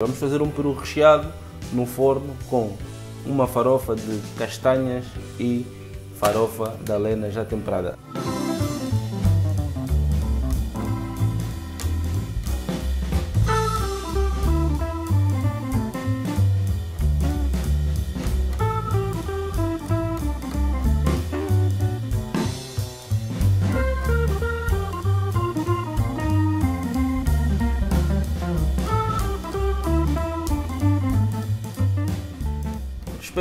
Vamos fazer um peru recheado no forno com uma farofa de castanhas e farofa da lena já temperada.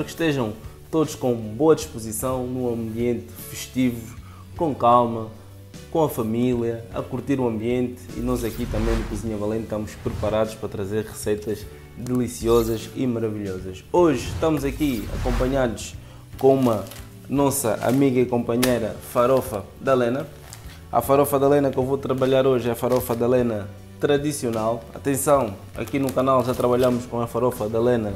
Espero que estejam todos com boa disposição, num ambiente festivo, com calma, com a família, a curtir o ambiente e nós aqui também no Cozinha Valente estamos preparados para trazer receitas deliciosas e maravilhosas. Hoje estamos aqui acompanhados com uma nossa amiga e companheira Farofa da Lena. A farofa da Lena que eu vou trabalhar hoje é a farofa da Lena tradicional. Atenção, aqui no canal já trabalhamos com a farofa da Lena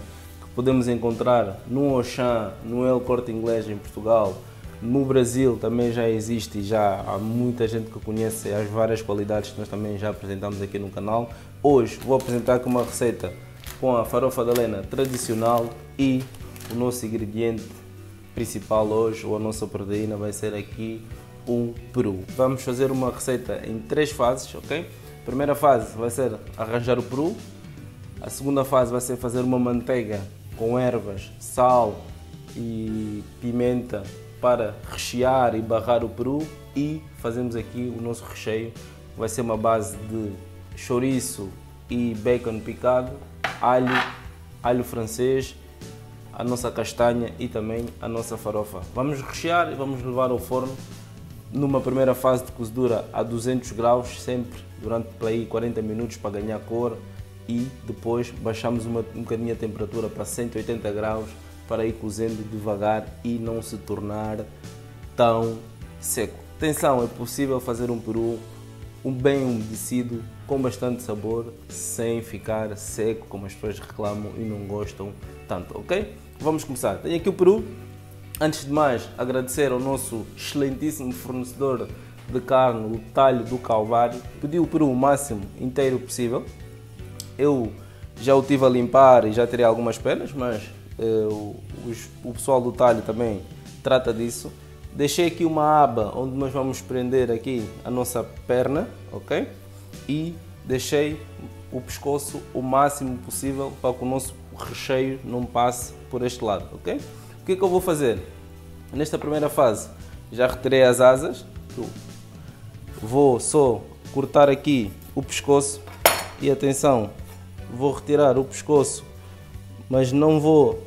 podemos encontrar no Auchan, no El Corte Inglês em Portugal, no Brasil também já existe já há muita gente que conhece as várias qualidades que nós também já apresentamos aqui no canal. Hoje vou apresentar aqui uma receita com a farofa da lena tradicional e o nosso ingrediente principal hoje, ou a nossa proteína, vai ser aqui um peru. Vamos fazer uma receita em três fases, ok? Primeira fase vai ser arranjar o peru, a segunda fase vai ser fazer uma manteiga com ervas, sal e pimenta para rechear e barrar o peru e fazemos aqui o nosso recheio. Vai ser uma base de chouriço e bacon picado, alho, alho francês, a nossa castanha e também a nossa farofa. Vamos rechear e vamos levar ao forno numa primeira fase de cozedura a 200 graus, sempre durante aí 40 minutos para ganhar cor e depois baixamos uma, um bocadinho a temperatura para 180 graus para ir cozendo devagar e não se tornar tão seco. Atenção, é possível fazer um peru um bem umedecido, com bastante sabor, sem ficar seco, como as pessoas reclamam e não gostam tanto, ok? Vamos começar. Tenho aqui o peru. Antes de mais, agradecer ao nosso excelentíssimo fornecedor de carne, o talho do Calvário. Pedi o peru o máximo inteiro possível, eu já o tive a limpar e já tirei algumas penas, mas uh, os, o pessoal do talho também trata disso. Deixei aqui uma aba onde nós vamos prender aqui a nossa perna, ok? E deixei o pescoço o máximo possível para que o nosso recheio não passe por este lado, ok? O que é que eu vou fazer? Nesta primeira fase já retirei as asas, vou só cortar aqui o pescoço e atenção, vou retirar o pescoço, mas não vou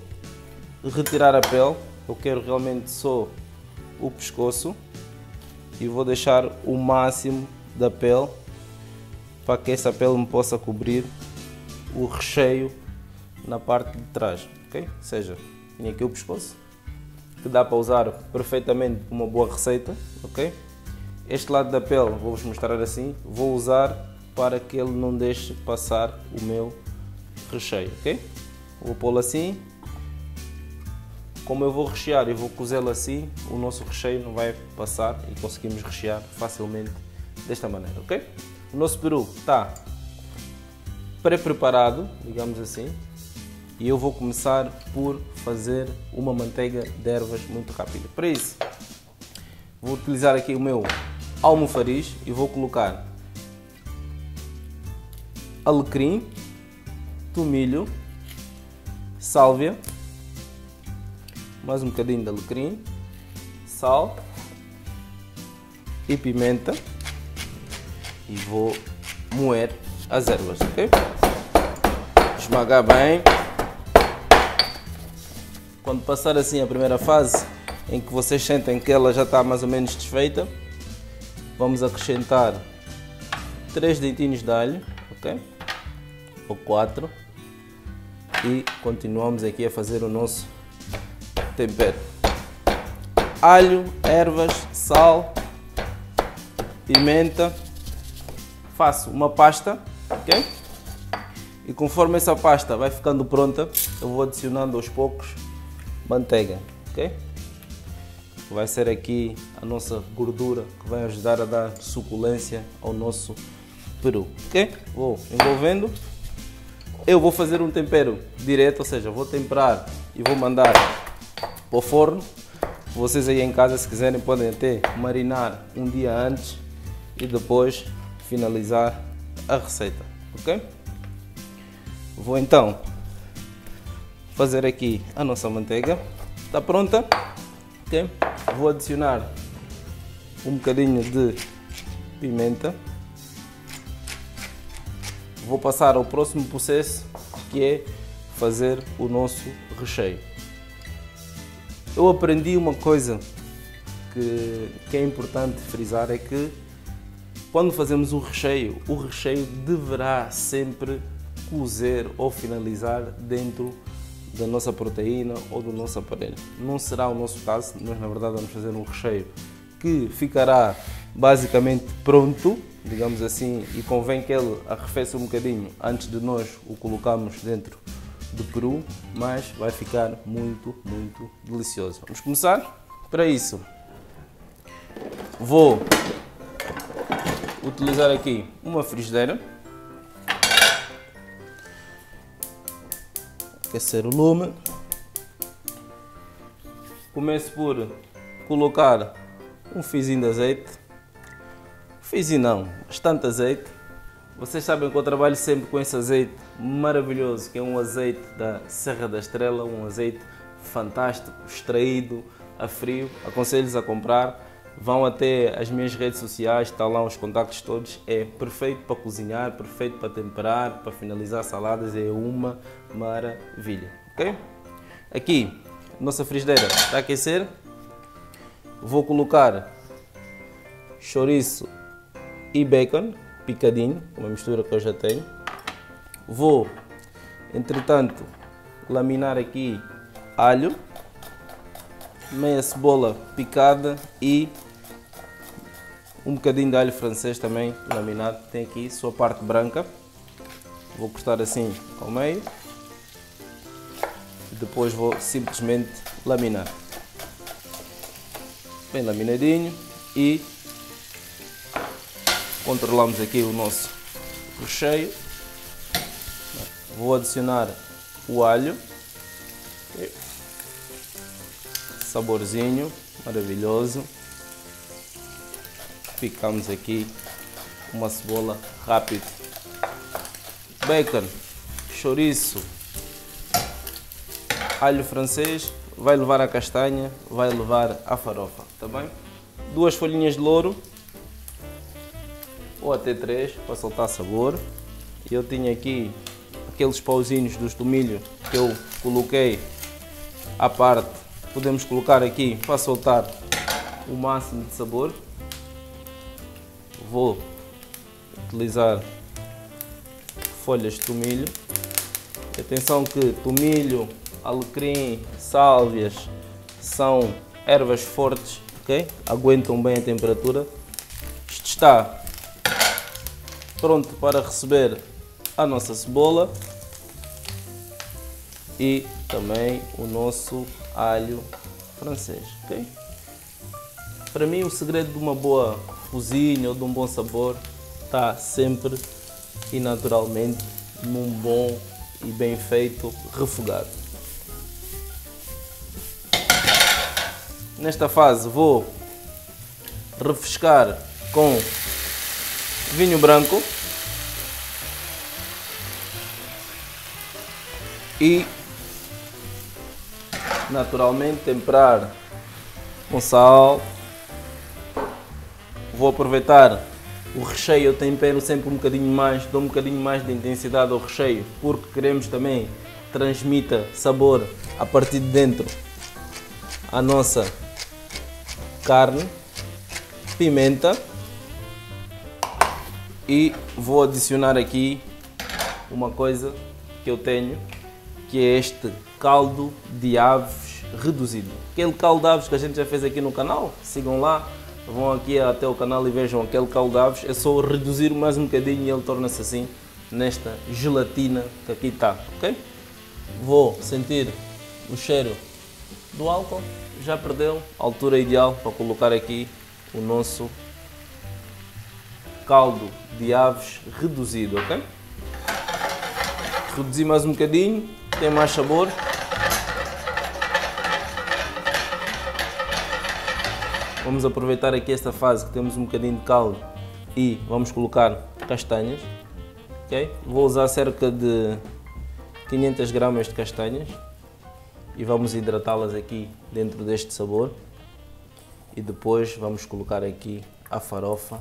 retirar a pele. Eu quero realmente só o pescoço e vou deixar o máximo da pele para que essa pele me possa cobrir o recheio na parte de trás, ok? Ou seja, tenho aqui o pescoço que dá para usar perfeitamente uma boa receita, ok? Este lado da pele vou-vos mostrar assim, vou usar para que ele não deixe passar o meu recheio, ok? Vou pô-lo assim. Como eu vou rechear e vou cozê-lo assim, o nosso recheio não vai passar e conseguimos rechear facilmente desta maneira, ok? O nosso peru está pré-preparado, digamos assim, e eu vou começar por fazer uma manteiga de ervas muito rápida. Para isso, vou utilizar aqui o meu almofariz e vou colocar alecrim, tomilho, sálvia, mais um bocadinho de alecrim, sal e pimenta e vou moer as ervas, ok? Esmagar bem. Quando passar assim a primeira fase, em que vocês sentem que ela já está mais ou menos desfeita, vamos acrescentar 3 dentinhos de alho, ok? Ou 4 e continuamos aqui a fazer o nosso tempero. Alho, ervas, sal, pimenta. Faço uma pasta, ok? E conforme essa pasta vai ficando pronta, eu vou adicionando aos poucos manteiga, ok? Vai ser aqui a nossa gordura que vai ajudar a dar suculência ao nosso peru, ok? Vou envolvendo eu vou fazer um tempero direto, ou seja, vou temperar e vou mandar para o forno. Vocês aí em casa, se quiserem, podem até marinar um dia antes e depois finalizar a receita, ok? Vou então fazer aqui a nossa manteiga. Está pronta? Ok? Vou adicionar um bocadinho de pimenta. Vou passar ao próximo processo que é fazer o nosso recheio. Eu aprendi uma coisa que, que é importante frisar é que quando fazemos o recheio, o recheio deverá sempre cozer ou finalizar dentro da nossa proteína ou do nosso aparelho. Não será o nosso caso, nós na verdade vamos fazer um recheio que ficará basicamente pronto, digamos assim, e convém que ele arrefeça um bocadinho antes de nós o colocarmos dentro do peru, mas vai ficar muito, muito delicioso. Vamos começar? Para isso, vou utilizar aqui uma frigideira, aquecer o lume, começo por colocar um fizinho de azeite, fizinho não, bastante azeite, vocês sabem que eu trabalho sempre com esse azeite maravilhoso, que é um azeite da Serra da Estrela, um azeite fantástico, extraído a frio. Aconselho-vos a comprar. Vão até as minhas redes sociais, está lá os contactos todos. É perfeito para cozinhar, perfeito para temperar, para finalizar saladas, é uma maravilha. Ok? Aqui, nossa frigideira está a aquecer. Vou colocar chouriço e bacon picadinho, uma mistura que eu já tenho. Vou, entretanto, laminar aqui alho, meia cebola picada e um bocadinho de alho francês também laminado. Tem aqui sua parte branca. Vou cortar assim ao meio. Depois vou simplesmente laminar. Bem laminadinho e controlamos aqui o nosso recheio. Vou adicionar o alho. Saborzinho maravilhoso. Picamos aqui uma cebola rápido. Bacon, chouriço, alho francês, vai levar a castanha, vai levar a farofa, tá bem? Duas folhinhas de louro, ou até três para soltar sabor. Eu tinha aqui aqueles pauzinhos dos do que eu coloquei à parte. Podemos colocar aqui para soltar o máximo de sabor. Vou utilizar folhas de tomilho. Atenção que tomilho, alecrim, sálvias são ervas fortes, ok? Aguentam bem a temperatura. Isto está pronto para receber a nossa cebola e também o nosso alho francês. Okay? Para mim, o segredo de uma boa cozinha ou de um bom sabor está sempre e naturalmente num bom e bem feito refogado. Nesta fase vou refrescar com vinho branco e naturalmente temperar com sal. Vou aproveitar o recheio, eu tempero sempre um bocadinho mais, dou um bocadinho mais de intensidade ao recheio, porque queremos também transmita sabor a partir de dentro a nossa carne, pimenta e vou adicionar aqui uma coisa que eu tenho, que é este caldo de aves reduzido. Aquele caldo de aves que a gente já fez aqui no canal, sigam lá, vão aqui até o canal e vejam aquele caldo de aves. É só reduzir mais um bocadinho e ele torna-se assim, nesta gelatina que aqui está, ok? Vou sentir o cheiro do álcool, já perdeu a altura ideal para colocar aqui o nosso caldo de aves reduzido, ok? reduzir mais um bocadinho, tem mais sabor. Vamos aproveitar aqui esta fase que temos um bocadinho de caldo e vamos colocar castanhas. Okay? Vou usar cerca de 500 gramas de castanhas e vamos hidratá-las aqui dentro deste sabor. E depois vamos colocar aqui a farofa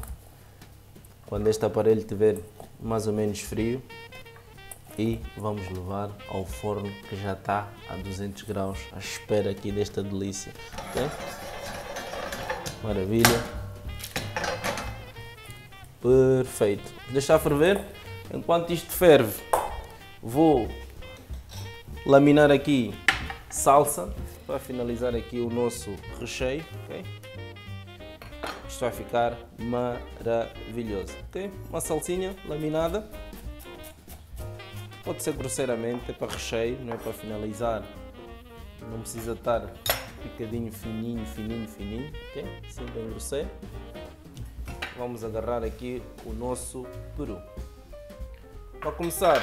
quando este aparelho estiver mais ou menos frio e vamos levar ao forno que já está a 200 graus à espera aqui desta delícia. Okay? Maravilha. Perfeito. Deixar ferver. Enquanto isto ferve, vou laminar aqui salsa para finalizar aqui o nosso recheio. Okay? Isto vai ficar maravilhoso. Okay? Uma salsinha laminada. Pode ser grosseiramente, é para recheio, não é para finalizar. Não precisa estar picadinho fininho, fininho, fininho. Ok? Assim bem grosseiro. Vamos agarrar aqui o nosso peru. Para começar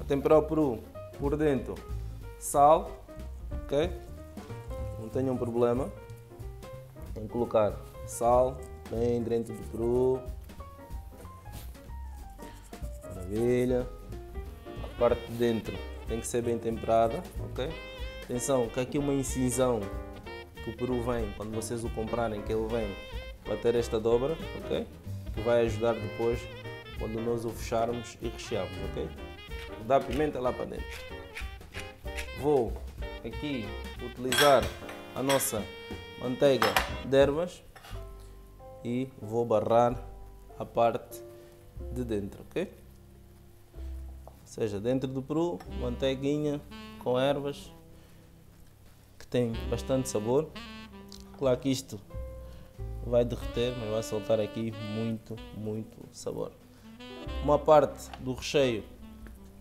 a temperar o peru por dentro, sal, ok? Não tenham problema em colocar sal bem dentro do peru. Maravilha. Parte de dentro tem que ser bem temperada, ok? Atenção, que aqui uma incisão que o peru vem, quando vocês o comprarem, que ele vem para ter esta dobra, ok? Que vai ajudar depois quando nós o fecharmos e rechearmos, ok? Vou dar pimenta lá para dentro. Vou aqui utilizar a nossa manteiga de ervas e vou barrar a parte de dentro, ok? Seja, dentro do peru, manteiguinha com ervas que tem bastante sabor. Claro que isto vai derreter, mas vai soltar aqui muito, muito sabor. Uma parte do recheio,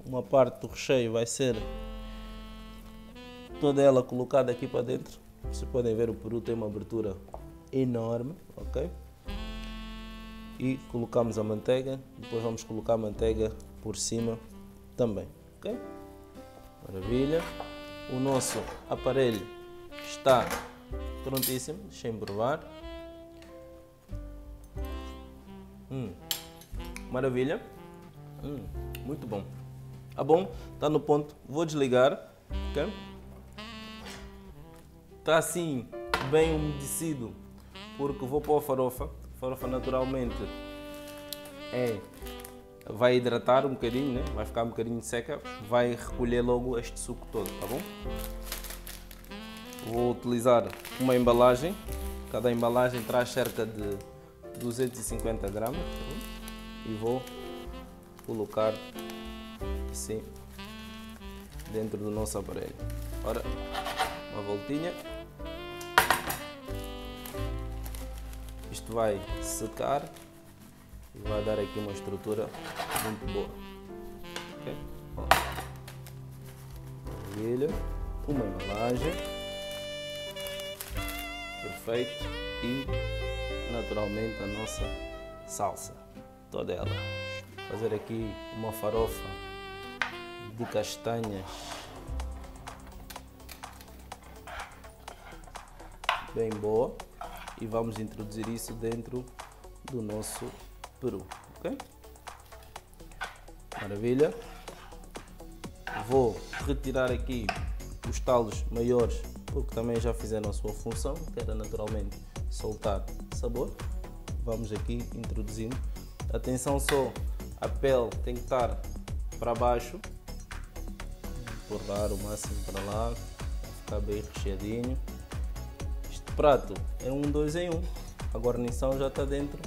uma parte do recheio vai ser toda ela colocada aqui para dentro. Vocês podem ver o peru tem uma abertura enorme, ok? E colocamos a manteiga, depois vamos colocar a manteiga por cima também, ok? Maravilha. O nosso aparelho está prontíssimo, deixem provar. Hum, maravilha. Hum, muito bom. Tá bom? Tá no ponto. Vou desligar. ok? Tá assim, bem umedecido, porque vou pôr a farofa. A farofa naturalmente é vai hidratar um bocadinho, né? vai ficar um bocadinho seca, vai recolher logo este suco todo, tá bom? Vou utilizar uma embalagem, cada embalagem traz cerca de 250 gramas tá e vou colocar assim dentro do nosso aparelho. Ora, uma voltinha. Isto vai secar vai dar aqui uma estrutura muito boa. Okay? Uma embalagem. Perfeito. E naturalmente a nossa salsa. Toda ela. Fazer aqui uma farofa de castanhas. Bem boa. E vamos introduzir isso dentro do nosso peru, ok? Maravilha. Vou retirar aqui os talos maiores, porque também já fizeram a sua função, que era naturalmente soltar sabor. Vamos aqui introduzindo. Atenção só, a pele tem que estar para baixo. Empurrar o máximo para lá, ficar bem recheadinho. Este prato é um dois em um. A guarnição já está dentro.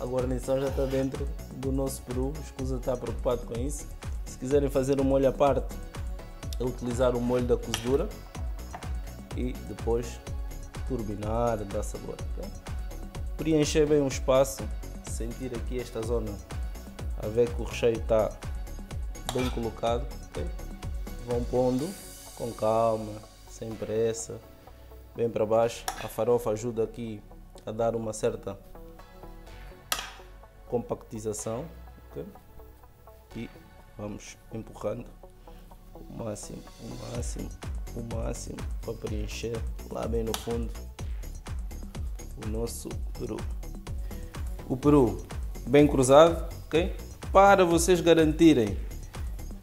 A guarnição já está dentro do nosso peru. Escusa estar preocupado com isso. Se quiserem fazer um molho à parte, é utilizar o molho da cozedura e depois turbinar, dar sabor. Okay? Preencher bem o espaço, sentir aqui esta zona, a ver que o recheio está bem colocado. Okay? Vão pondo com calma, sem pressa, bem para baixo. A farofa ajuda aqui a dar uma certa compactização. Okay? E vamos empurrando o máximo, o máximo, o máximo para preencher lá bem no fundo o nosso peru. O peru bem cruzado, ok? Para vocês garantirem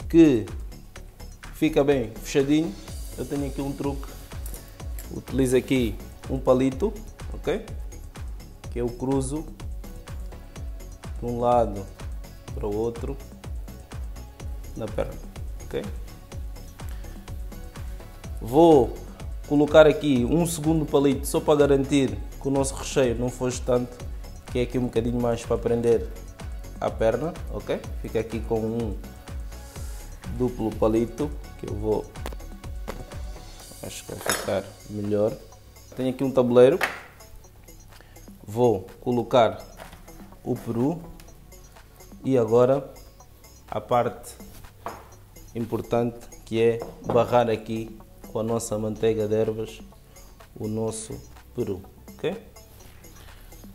que fica bem fechadinho, eu tenho aqui um truque. Utilizo aqui um palito, ok? Que eu cruzo de um lado para o outro na perna, ok? Vou colocar aqui um segundo palito só para garantir que o nosso recheio não foge tanto, que é aqui um bocadinho mais para prender a perna, ok? Fica aqui com um duplo palito que eu vou acho que vai ficar melhor. Tenho aqui um tabuleiro, vou colocar o peru e agora a parte importante que é barrar aqui com a nossa manteiga de ervas o nosso peru, ok?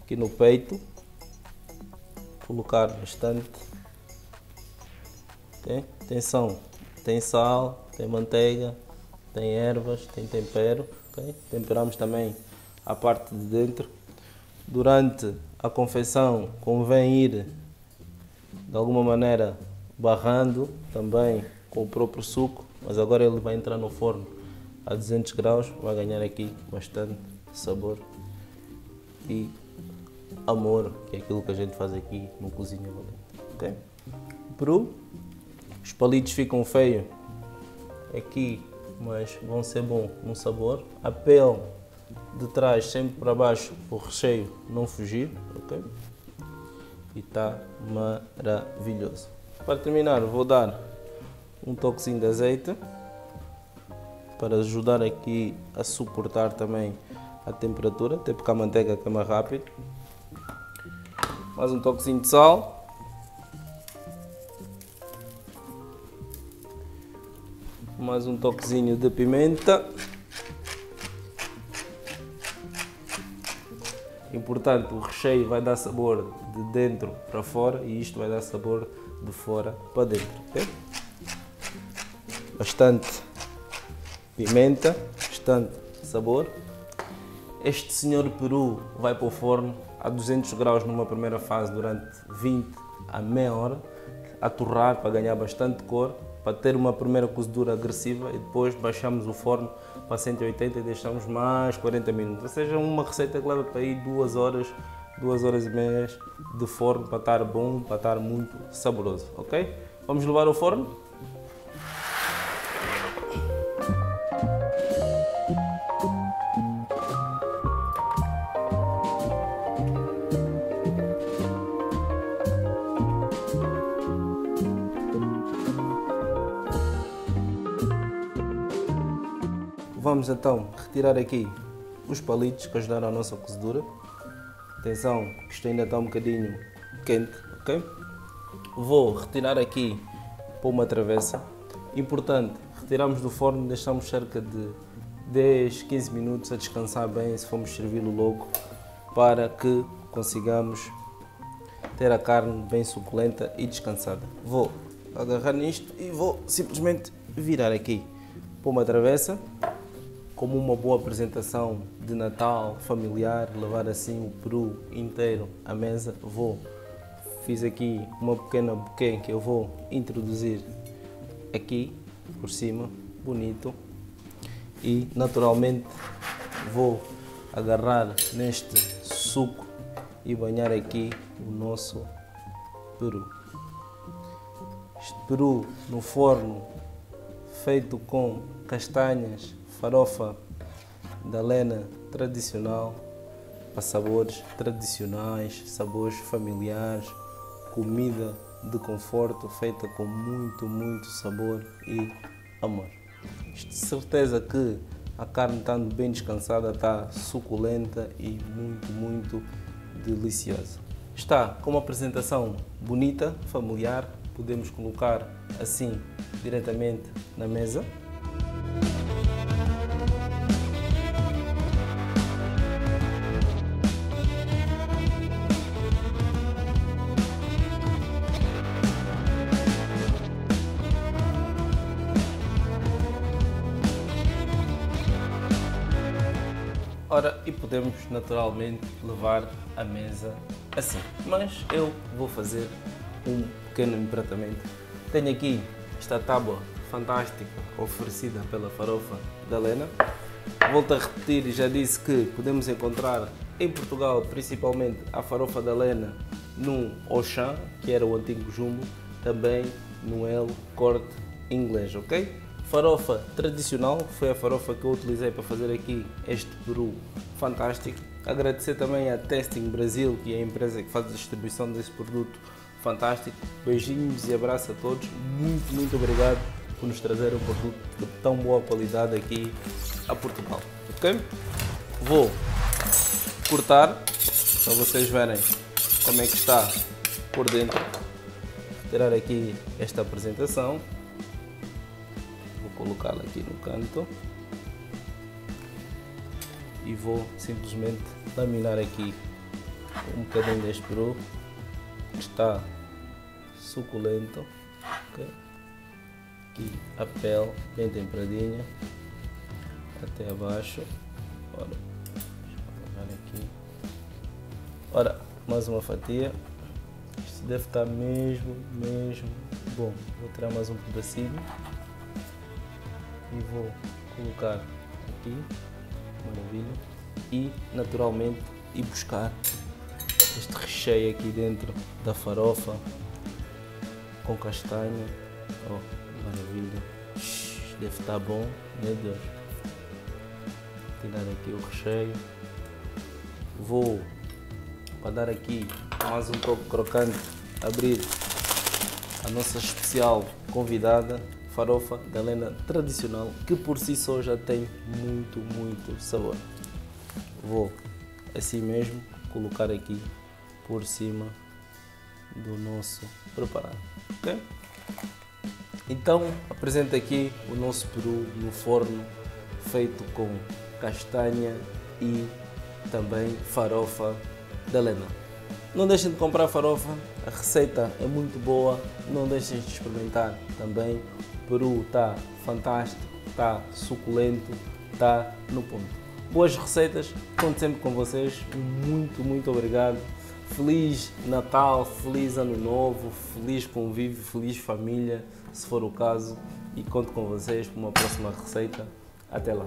Aqui no peito, colocar bastante, ok? Atenção, tem sal, tem manteiga, tem ervas, tem tempero, ok? Temperamos também a parte de dentro. Durante a confecção convém ir de alguma maneira barrando também com o próprio suco, mas agora ele vai entrar no forno a 200 graus, vai ganhar aqui bastante sabor e amor, que é aquilo que a gente faz aqui no Cozinha Valente. Okay? Peru, os palitos ficam feios aqui, mas vão ser bom no sabor. A pele de trás sempre para baixo, o recheio não fugir, ok? E está maravilhoso. Para terminar, vou dar um toquezinho de azeite para ajudar aqui a suportar também a temperatura, até porque a manteiga queima rápido. Mais um toquezinho de sal. Mais um toquezinho de pimenta. Importante, o recheio vai dar sabor de dentro para fora e isto vai dar sabor de fora para dentro. Okay? Bastante pimenta, bastante sabor. Este senhor peru vai para o forno a 200 graus numa primeira fase durante 20 a meia hora, a torrar para ganhar bastante cor, para ter uma primeira cozedura agressiva e depois baixamos o forno para 180 e deixamos mais 40 minutos. Ou seja, uma receita que leva para aí duas horas, duas horas e meia de forno para estar bom, para estar muito saboroso, ok? Vamos levar ao forno? Vamos então retirar aqui os palitos que ajudaram a nossa cozedura. Atenção, isto ainda está um bocadinho quente, ok? Vou retirar aqui para uma travessa. Importante, retiramos do forno, deixamos cerca de 10, 15 minutos a descansar bem, se formos servi-lo logo, para que consigamos ter a carne bem suculenta e descansada. Vou agarrar nisto e vou simplesmente virar aqui para uma travessa como uma boa apresentação de Natal familiar, levar assim o peru inteiro à mesa, vou fiz aqui uma pequena buquê que eu vou introduzir aqui por cima, bonito, e naturalmente vou agarrar neste suco e banhar aqui o nosso peru. Este peru no forno feito com castanhas farofa da Lena tradicional para sabores tradicionais, sabores familiares, comida de conforto feita com muito, muito sabor e amor. De certeza que a carne estando bem descansada está suculenta e muito, muito deliciosa. Está com uma apresentação bonita, familiar, podemos colocar assim diretamente na mesa. Podemos naturalmente levar a mesa assim. Mas eu vou fazer um pequeno empratamento. Tenho aqui esta tábua fantástica oferecida pela farofa da Lena. Volto a repetir, já disse que podemos encontrar em Portugal, principalmente a farofa da Lena no Auchan, que era o antigo Jumbo, também no El Corte Inglês, ok? Farofa tradicional, foi a farofa que eu utilizei para fazer aqui este peru fantástico. Agradecer também a Testing Brasil, que é a empresa que faz a distribuição desse produto fantástico. Beijinhos e abraço a todos. Muito, muito obrigado por nos trazer um produto de tão boa qualidade aqui a Portugal. Ok? Vou cortar para vocês verem como é que está por dentro. Tirar aqui esta apresentação colocá-la aqui no canto. E vou simplesmente laminar aqui um bocadinho deste peru está suculento okay. aqui a pele bem temperadinha até abaixo. Ora, aqui. Ora mais uma fatia. Isto deve estar mesmo mesmo bom. Vou tirar mais um pedacinho e vou colocar aqui, maravilha, e naturalmente ir buscar este recheio aqui dentro da farofa com castanha, oh, maravilha, deve estar bom, meu Deus, tirar aqui o recheio, vou para dar aqui mais um toque crocante, abrir a nossa especial convidada farofa galena tradicional que por si só já tem muito, muito sabor. Vou assim mesmo colocar aqui por cima do nosso preparado? Então apresento aqui o nosso peru no forno feito com castanha e também farofa da Lena. Não deixem de comprar farofa, a receita é muito boa, não deixem de experimentar também Peru está fantástico, está suculento, está no ponto. Boas receitas, conto sempre com vocês. Muito, muito obrigado. Feliz Natal, feliz Ano Novo, feliz convívio, feliz família, se for o caso. E conto com vocês para uma próxima receita. Até lá.